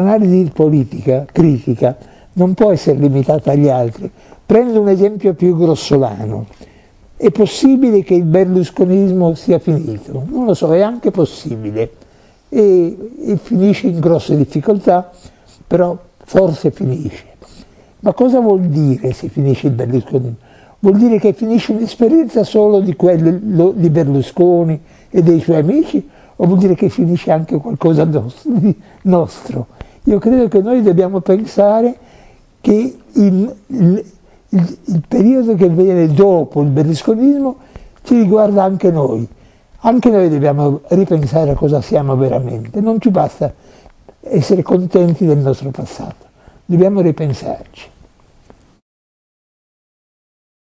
L'analisi politica, critica, non può essere limitata agli altri. Prendo un esempio più grossolano. È possibile che il berlusconismo sia finito? Non lo so, è anche possibile. E, e finisce in grosse difficoltà, però forse finisce. Ma cosa vuol dire se finisce il berlusconismo? Vuol dire che finisce un'esperienza solo di, quello, di Berlusconi e dei suoi amici o vuol dire che finisce anche qualcosa nostro? Io credo che noi dobbiamo pensare che il, il, il, il periodo che viene dopo il berlusconismo ci riguarda anche noi. Anche noi dobbiamo ripensare a cosa siamo veramente, non ci basta essere contenti del nostro passato, dobbiamo ripensarci.